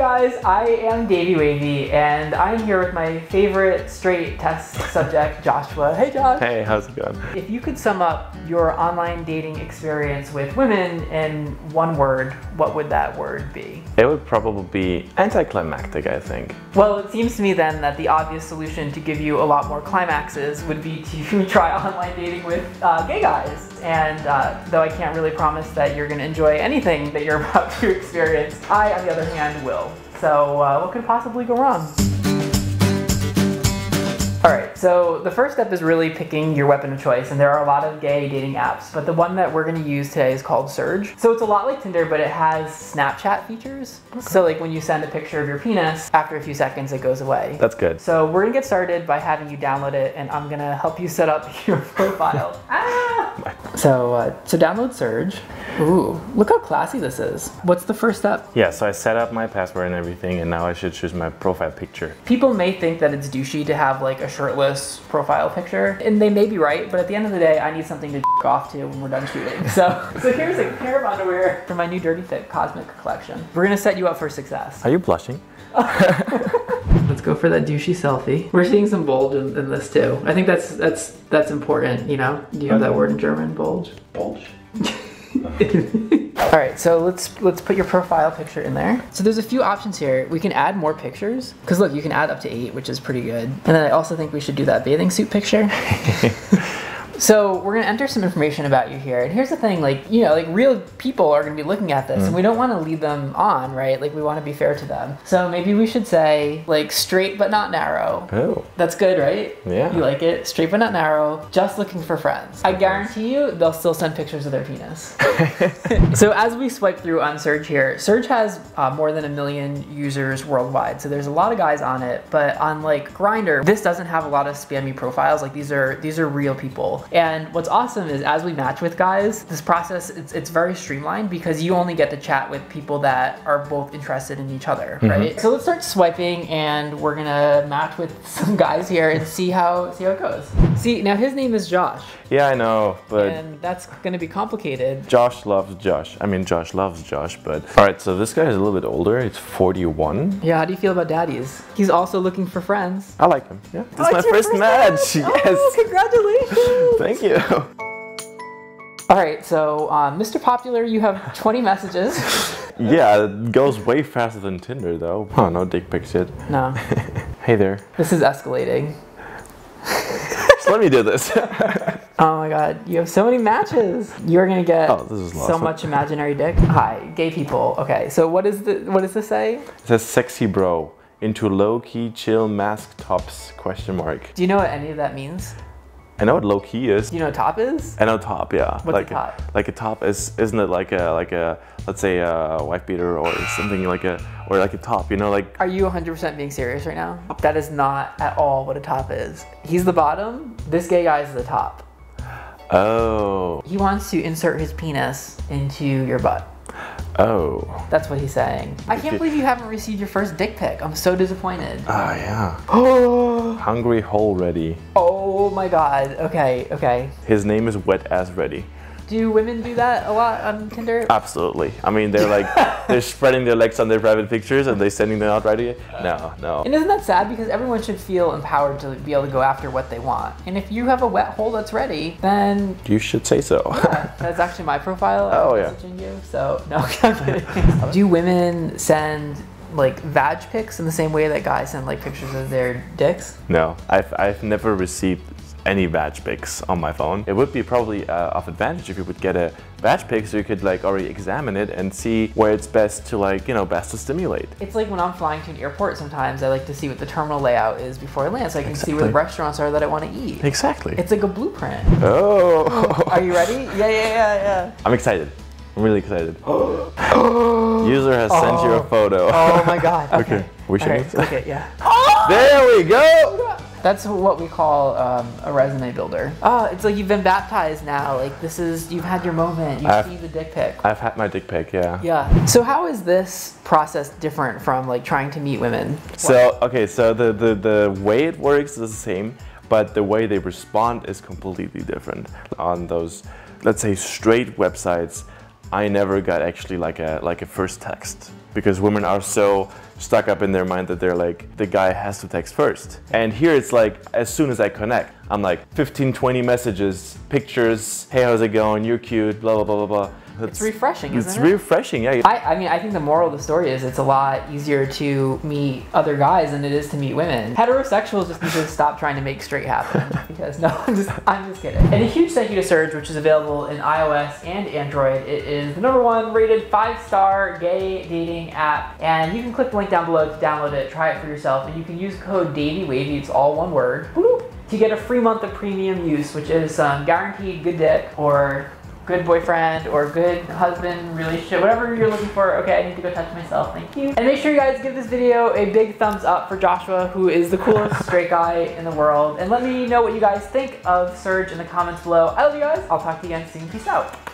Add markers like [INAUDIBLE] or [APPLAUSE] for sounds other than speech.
Hey guys, I am Davey Wavey, and I'm here with my favorite straight test subject, [LAUGHS] Joshua. Hey Josh. Hey, how's it going? If you could sum up your online dating experience with women in one word, what would that word be? It would probably be anticlimactic, I think. Well, it seems to me then that the obvious solution to give you a lot more climaxes would be to [LAUGHS] try online dating with uh, gay guys. And uh, though I can't really promise that you're going to enjoy anything that you're [LAUGHS] about to experience, I, on the other hand, will. So, uh, what could possibly go wrong? All right, so the first step is really picking your weapon of choice, and there are a lot of gay dating apps, but the one that we're gonna use today is called Surge. So it's a lot like Tinder, but it has Snapchat features. Okay. So like when you send a picture of your penis, after a few seconds it goes away. That's good. So we're gonna get started by having you download it, and I'm gonna help you set up [LAUGHS] your profile. ah! [LAUGHS] So, uh, so download Surge. Ooh, look how classy this is. What's the first step? Yeah, so I set up my password and everything, and now I should choose my profile picture. People may think that it's douchey to have like a shirtless profile picture, and they may be right, but at the end of the day, I need something to [LAUGHS] off to when we're done shooting. So, [LAUGHS] so here's a pair of underwear for my new Dirty Fit Cosmic collection. We're gonna set you up for success. Are you blushing? [LAUGHS] Let's go for that douchey selfie. We're seeing some bulge in, in, this too. I think that's that's that's important. You know, do you have uh, that word in German? Bulge. Bulge. [LAUGHS] All right, so let's let's put your profile picture in there. So there's a few options here. We can add more pictures because look, you can add up to eight, which is pretty good. And then I also think we should do that bathing suit picture. [LAUGHS] So we're gonna enter some information about you here. And here's the thing, like, you know, like real people are gonna be looking at this mm. and we don't wanna lead them on, right? Like we wanna be fair to them. So maybe we should say like straight but not narrow. Oh. That's good, right? Yeah. You like it? Straight but not narrow, just looking for friends. I guarantee you they'll still send pictures of their penis. [LAUGHS] [LAUGHS] so as we swipe through on Surge here, Surge has uh, more than a million users worldwide. So there's a lot of guys on it, but on like Grindr, this doesn't have a lot of spammy profiles. Like these are these are real people. And what's awesome is as we match with guys, this process, it's, it's very streamlined because you only get to chat with people that are both interested in each other, mm-hmm. right? So let's start swiping and we're gonna match with [LAUGHS] some guys here and see how, see how it goes. See, now his name is Josh. Yeah, I know, but... And that's gonna be complicated. Josh loves Josh. I mean, Josh loves Josh, but... All right, so this guy is a little bit older. It's 41. Yeah, how do you feel about daddies? He's also looking for friends. I like him, yeah. This oh, is my first, first match, match. [LAUGHS] yes. Oh, congratulations. Thank you. All right, so um, Mr. Popular, you have 20 messages. [LAUGHS] yeah, it goes way faster than Tinder though. Oh, no dick pics yet. No. [LAUGHS] hey there. This is escalating. [LAUGHS] Let me do this. oh my god, you have so many matches. You're gonna get oh, so much imaginary dick. Hi, gay people. Okay, so what is the what does this say? It says sexy bro into low key chill masc tops question mark. Do you know what any of that means? I know what low key is. You know what top is? I know top, yeah. What's like a top? like a top is isn't it like a like a let's say a wife beater or something like a or like a top, you know, like Are you 100% being serious right now? That is not at all what a top is. He's the bottom, this gay guy is the top. Oh. He wants to insert his penis into your butt. Oh. That's what he's saying. I can't believe you haven't received your first dick pic. I'm so disappointed. Oh, yeah. Oh, [GASPS] Hungry hole ready. Oh my god. Okay, okay. His name is Wet Ass Ready. Do women do that a lot on Tinder? Absolutely. I mean, they're like, [LAUGHS] they're spreading their legs on their private pictures and they're sending them out right away. No, no. And isn't that sad? Because everyone should feel empowered to be able to go after what they want. And if you have a wet hole that's ready, then... You should say so. yeah, that's actually my profile. [LAUGHS] Oh, yeah. You, so, no, [LAUGHS] I'm kidding. do women send like vag pics in the same way that guys send like pictures of their dicks? No, I've, I've never received any vag pics on my phone. It would be probably uh, of advantage if you would get a vag pic so you could like already examine it and see where it's best to like, you know, best to stimulate. It's like when I'm flying to an airport sometimes I like to see what the terminal layout is before I land so I can exactly. see where the restaurants are that I want to eat. Exactly. It's like a blueprint. Oh. [LAUGHS] Are you ready? Yeah, yeah, yeah, yeah. I'm excited. I'm really excited. [GASPS] [GASPS] User has oh. sent you a photo. oh my god. [LAUGHS] Okay. okay. We should right, okay, yeah. [GASPS] There we go! That's what we call um, a resume builder. Oh, it's like you've been baptized now. Like this is, you've had your moment. You have see the dick pic. I've had my dick pic, yeah. Yeah. So how is this process different from like trying to meet women? So, okay, so the, the, the way it works is the same, but the way they respond is completely different. On those, let's say straight websites, I never got actually like a like a first text because women are so stuck up in their mind that they're like the guy has to text first. And here it's like as soon as i connect i'm like 15 20 messages pictures hey how's it going? You're cute blah blah blah blah blah it's refreshing, it's isn't it? It's refreshing, yeah. I, I mean, I think the moral of the story is it's a lot easier to meet other guys than it is to meet women. Heterosexuals just need to stop trying to make straight happen [LAUGHS] because no, I'm just, I'm just kidding. And a huge thank you to Surge, which is available in iOS and Android. It is the number one rated five-star gay dating app, and you can click the link down below to download it, try it for yourself, and you can use code DAVEYWAVEY, it's all one word, to get a free month of premium use, which is um, guaranteed good dick or good boyfriend or good husband relationship, whatever you're looking for. Okay, I need to go touch myself. Thank you. And make sure you guys give this video a big thumbs up for Joshua, who is the coolest [LAUGHS] straight guy in the world. And let me know what you guys think of Surge in the comments below. I love you guys. I'll talk to you again soon. Peace out.